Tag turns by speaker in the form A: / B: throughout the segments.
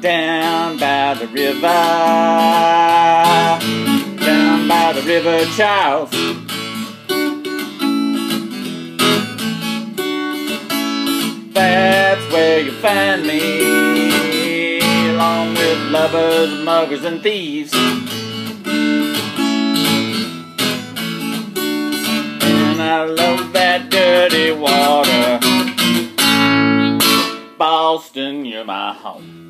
A: down by the river, down by the river Charles. That's where you find me, along with lovers, muggers, and thieves. And I love that dirty water. Boston, you're my home.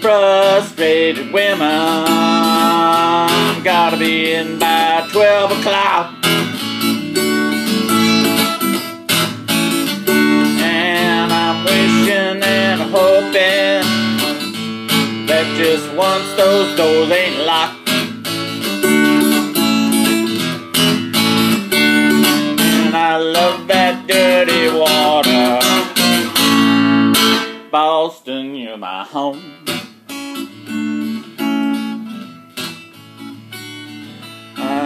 A: Frustrated women gotta be in by 12 o'clock. And I'm wishing and hoping that just once those doors ain't locked. And I love that dirty water. Boston, you're my home.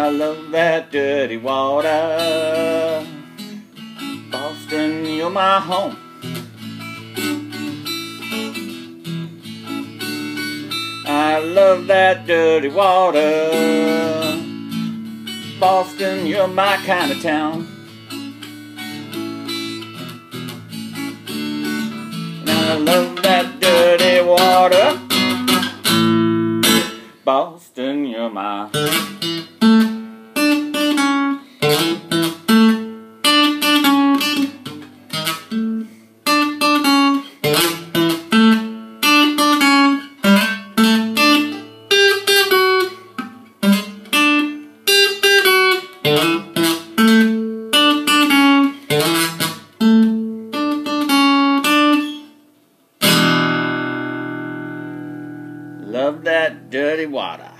A: I love that dirty water. Boston, you're my home. I love that dirty water. Boston, you're my kind of town. And I love that dirty water. Boston, you're my Love that dirty water.